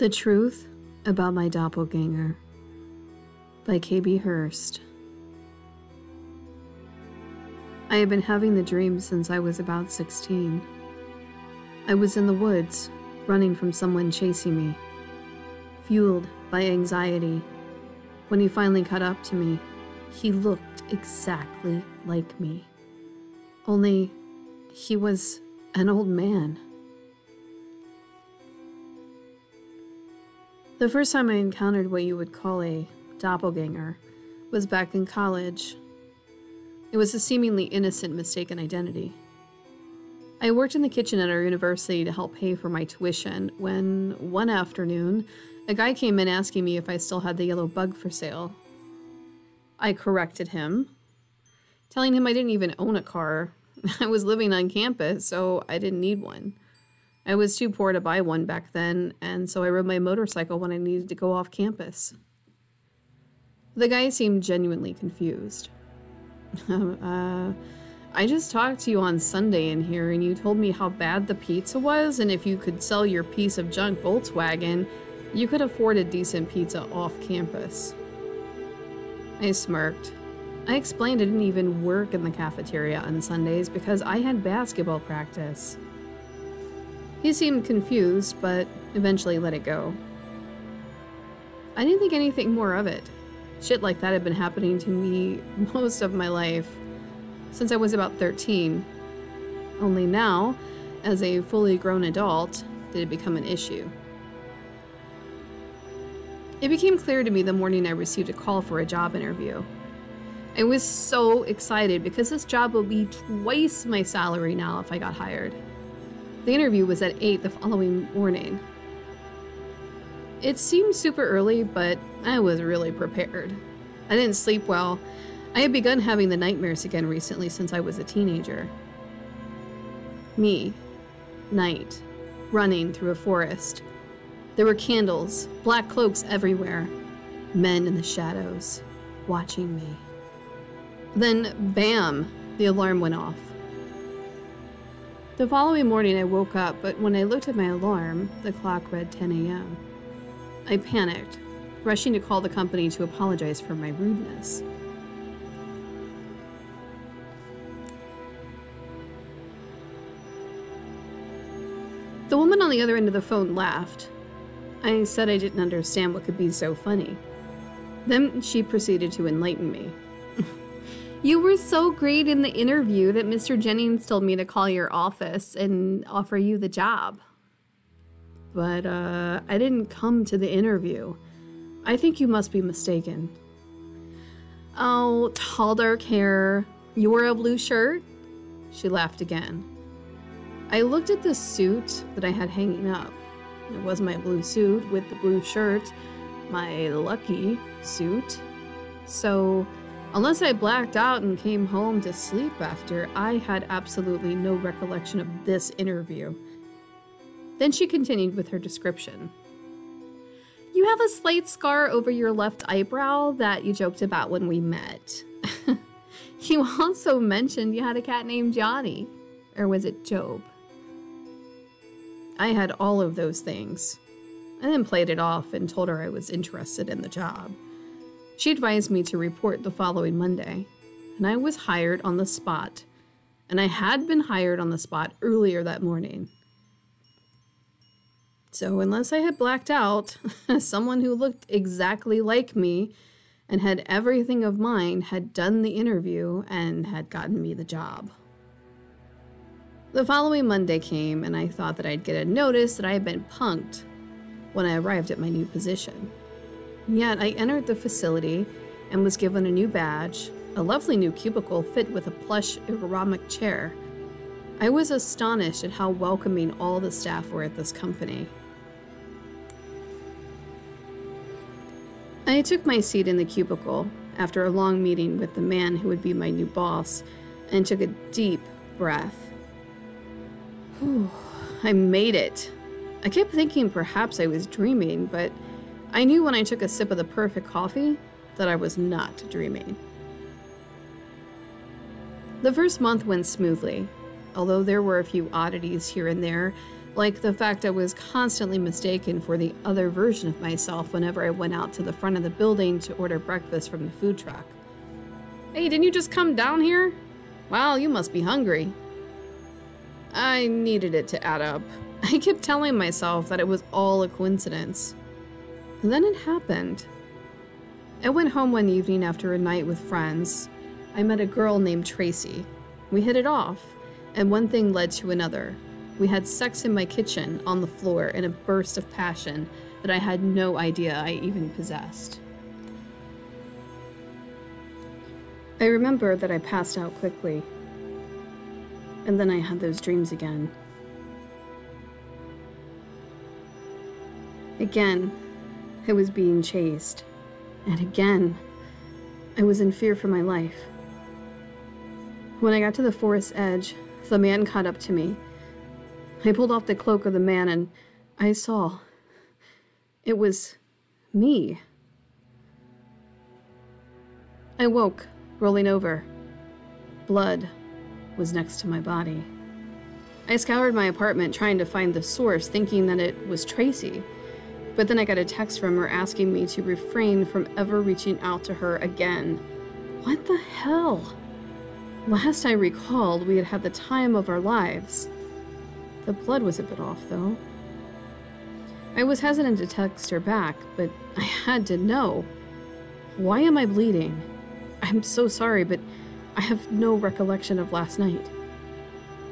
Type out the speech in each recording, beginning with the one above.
The Truth About My Doppelganger by KB Hurst. I had been having the dream since I was about 16. I was in the woods, running from someone chasing me, fueled by anxiety. When he finally caught up to me, he looked exactly like me. Only he was an old man. The first time I encountered what you would call a doppelganger was back in college. It was a seemingly innocent mistaken identity. I worked in the kitchen at our university to help pay for my tuition when, one afternoon, a guy came in asking me if I still had the yellow bug for sale. I corrected him, telling him I didn't even own a car. I was living on campus, so I didn't need one. I was too poor to buy one back then, and so I rode my motorcycle when I needed to go off campus. The guy seemed genuinely confused. uh, I just talked to you on Sunday in here, and you told me how bad the pizza was, and if you could sell your piece of junk Volkswagen, you could afford a decent pizza off campus. I smirked. I explained I didn't even work in the cafeteria on Sundays because I had basketball practice. He seemed confused, but eventually let it go. I didn't think anything more of it. Shit like that had been happening to me most of my life, since I was about 13. Only now, as a fully grown adult, did it become an issue. It became clear to me the morning I received a call for a job interview. I was so excited because this job will be twice my salary now if I got hired. The interview was at 8 the following morning. It seemed super early, but I was really prepared. I didn't sleep well. I had begun having the nightmares again recently since I was a teenager. Me, night, running through a forest. There were candles, black cloaks everywhere, men in the shadows, watching me. Then, bam, the alarm went off. The following morning, I woke up, but when I looked at my alarm, the clock read 10 a.m. I panicked, rushing to call the company to apologize for my rudeness. The woman on the other end of the phone laughed. I said I didn't understand what could be so funny. Then she proceeded to enlighten me. You were so great in the interview that Mr. Jennings told me to call your office and offer you the job. But uh, I didn't come to the interview. I think you must be mistaken. Oh, tall dark hair. You wear a blue shirt? She laughed again. I looked at the suit that I had hanging up. It was my blue suit with the blue shirt, my lucky suit. So Unless I blacked out and came home to sleep after, I had absolutely no recollection of this interview. Then she continued with her description. You have a slight scar over your left eyebrow that you joked about when we met. you also mentioned you had a cat named Johnny. Or was it Job? I had all of those things. I then played it off and told her I was interested in the job. She advised me to report the following Monday, and I was hired on the spot. And I had been hired on the spot earlier that morning. So, unless I had blacked out, someone who looked exactly like me and had everything of mine had done the interview and had gotten me the job. The following Monday came, and I thought that I'd get a notice that I had been punked when I arrived at my new position. Yet I entered the facility and was given a new badge, a lovely new cubicle fit with a plush ergonomic chair. I was astonished at how welcoming all the staff were at this company. I took my seat in the cubicle after a long meeting with the man who would be my new boss and took a deep breath. Whew, I made it. I kept thinking perhaps I was dreaming, but I knew when I took a sip of the perfect coffee that I was not dreaming. The first month went smoothly, although there were a few oddities here and there like the fact I was constantly mistaken for the other version of myself whenever I went out to the front of the building to order breakfast from the food truck. Hey, didn't you just come down here? Well, you must be hungry. I needed it to add up. I kept telling myself that it was all a coincidence. Then it happened. I went home one evening after a night with friends. I met a girl named Tracy. We hit it off, and one thing led to another. We had sex in my kitchen on the floor in a burst of passion that I had no idea I even possessed. I remember that I passed out quickly, and then I had those dreams again. Again, I was being chased. And again, I was in fear for my life. When I got to the forest's edge, the man caught up to me. I pulled off the cloak of the man and I saw. It was me. I woke, rolling over. Blood was next to my body. I scoured my apartment trying to find the source, thinking that it was Tracy. But then I got a text from her asking me to refrain from ever reaching out to her again. What the hell? Last I recalled, we had had the time of our lives. The blood was a bit off, though. I was hesitant to text her back, but I had to know. Why am I bleeding? I'm so sorry, but I have no recollection of last night.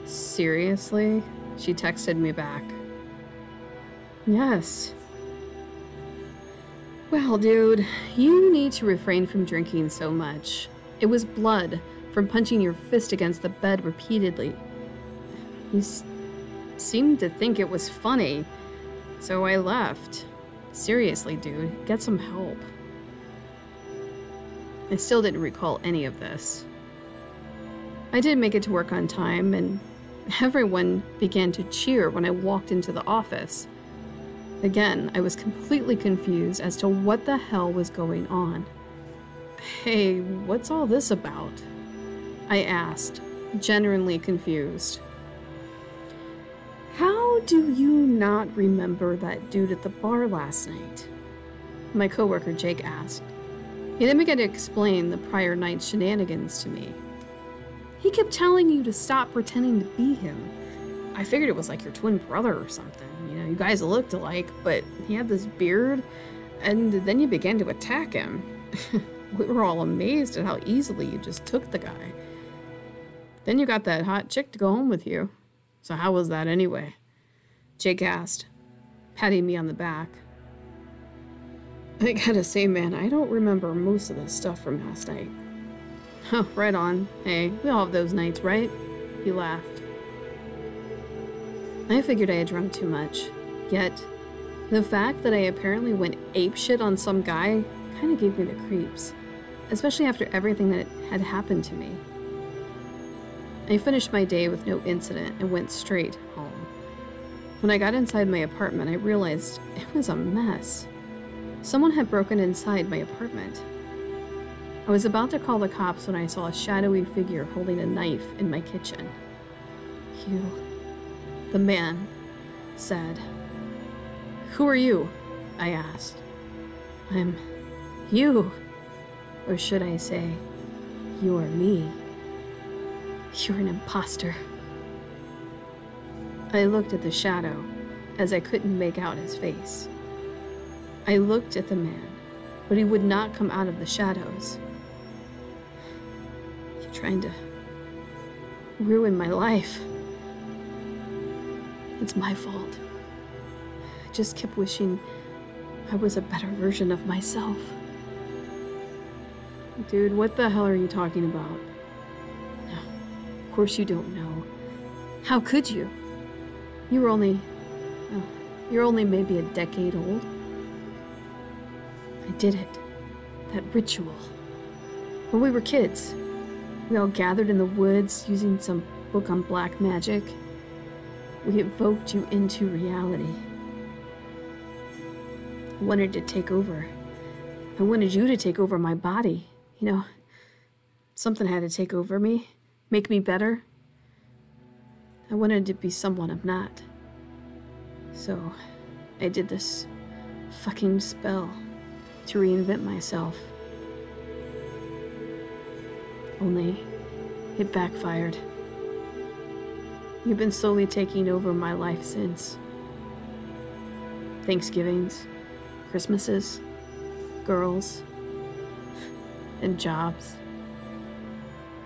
Seriously? She texted me back. Yes. Well, dude, you need to refrain from drinking so much. It was blood from punching your fist against the bed repeatedly. You seemed to think it was funny, so I left. Seriously, dude, get some help. I still didn't recall any of this. I did make it to work on time, and everyone began to cheer when I walked into the office. Again, I was completely confused as to what the hell was going on. Hey, what's all this about? I asked, genuinely confused. How do you not remember that dude at the bar last night? My coworker Jake asked. He then began to explain the prior night's shenanigans to me. He kept telling you to stop pretending to be him. I figured it was like your twin brother or something. You know, you guys looked alike, but he had this beard, and then you began to attack him. we were all amazed at how easily you just took the guy. Then you got that hot chick to go home with you. So, how was that anyway? Jake asked, patting me on the back. I gotta say, man, I don't remember most of the stuff from last night. Oh, right on. Hey, we all have those nights, right? He laughed. I figured I had drunk too much. Yet, the fact that I apparently went apeshit on some guy kind of gave me the creeps, especially after everything that had happened to me. I finished my day with no incident and went straight home. When I got inside my apartment, I realized it was a mess. Someone had broken inside my apartment. I was about to call the cops when I saw a shadowy figure holding a knife in my kitchen. You, the man, said. Who are you? I asked. I'm you. Or should I say, you're me. You're an impostor. I looked at the shadow as I couldn't make out his face. I looked at the man, but he would not come out of the shadows. You're trying to ruin my life. It's my fault. I just kept wishing I was a better version of myself. Dude, what the hell are you talking about? No, of course you don't know. How could you? You were only. Oh, you're only maybe a decade old. I did it. That ritual. When we were kids, we all gathered in the woods using some book on black magic. We evoked you into reality. I wanted to take over. I wanted you to take over my body. You know, something had to take over me, make me better. I wanted to be someone I'm not. So, I did this fucking spell to reinvent myself. Only, it backfired. You've been slowly taking over my life since. Thanksgivings, Christmases, girls, and jobs.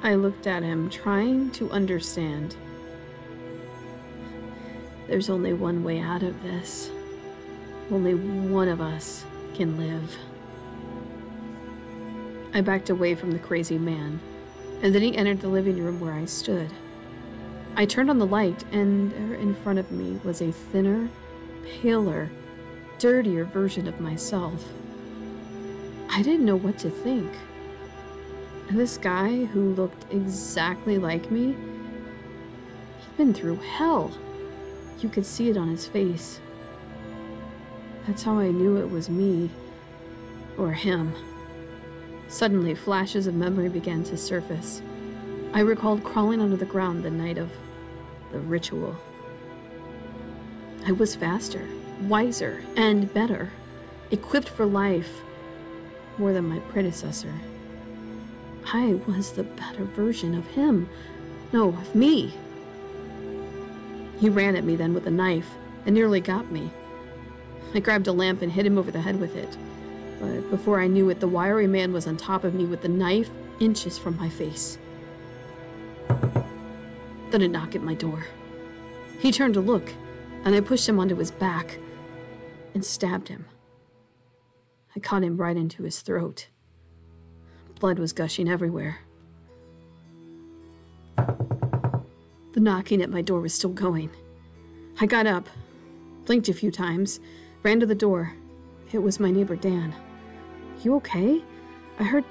I looked at him, trying to understand. There's only one way out of this. Only one of us can live. I backed away from the crazy man, and then he entered the living room where I stood. I turned on the light, and there in front of me was a thinner, paler, dirtier version of myself. I didn't know what to think. This guy who looked exactly like me, he'd been through hell. You could see it on his face. That's how I knew it was me. Or him. Suddenly, flashes of memory began to surface. I recalled crawling under the ground the night of the ritual. I was faster, wiser, and better, equipped for life more than my predecessor. I was the better version of him. No, of me. He ran at me then with a knife and nearly got me. I grabbed a lamp and hit him over the head with it. But before I knew it, the wiry man was on top of me with the knife inches from my face. Then a knock at my door. He turned to look, and I pushed him onto his back and stabbed him. I caught him right into his throat. Blood was gushing everywhere. The knocking at my door was still going. I got up, blinked a few times, ran to the door. It was my neighbor Dan. You okay? I heard.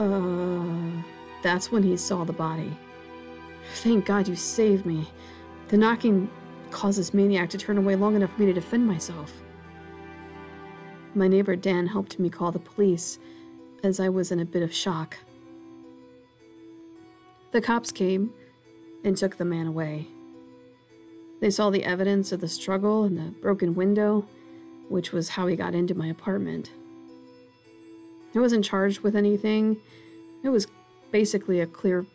Uh. That's when he saw the body. Thank God you saved me. The knocking caused this maniac to turn away long enough for me to defend myself. My neighbor Dan helped me call the police, as I was in a bit of shock. The cops came and took the man away. They saw the evidence of the struggle and the broken window, which was how he got into my apartment. I wasn't charged with anything. It was basically a clear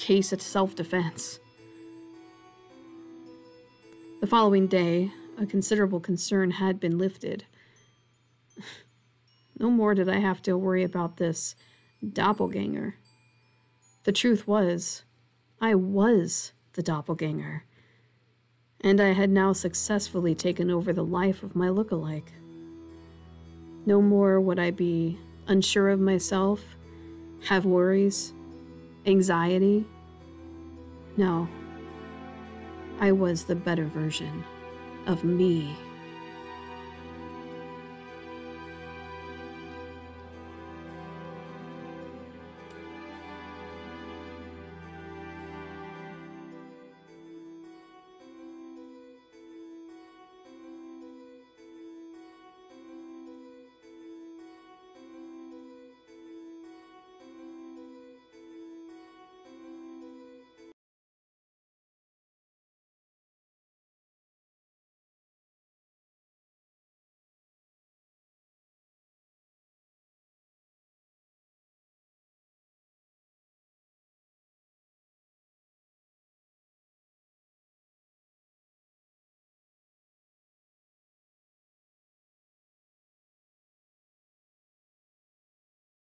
case of self defense. The following day, a considerable concern had been lifted. No more did I have to worry about this doppelganger. The truth was, I was the doppelganger, and I had now successfully taken over the life of my look-alike. No more would I be unsure of myself, have worries, anxiety. No, I was the better version of me.